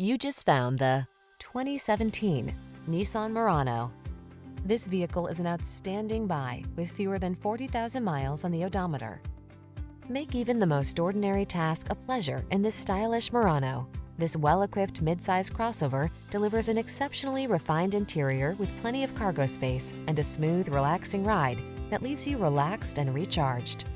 You just found the 2017 Nissan Murano. This vehicle is an outstanding buy with fewer than 40,000 miles on the odometer. Make even the most ordinary task a pleasure in this stylish Murano. This well-equipped midsize crossover delivers an exceptionally refined interior with plenty of cargo space and a smooth, relaxing ride that leaves you relaxed and recharged.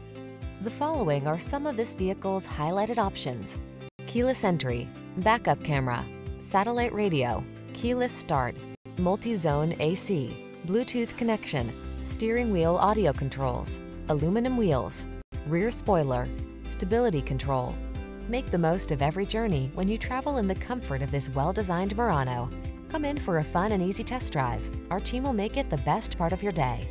The following are some of this vehicle's highlighted options. Keyless entry, backup camera, satellite radio, keyless start, multi-zone AC, Bluetooth connection, steering wheel audio controls, aluminum wheels, rear spoiler, stability control. Make the most of every journey when you travel in the comfort of this well-designed Murano. Come in for a fun and easy test drive. Our team will make it the best part of your day.